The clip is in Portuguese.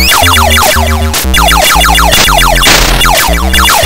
Eu Thank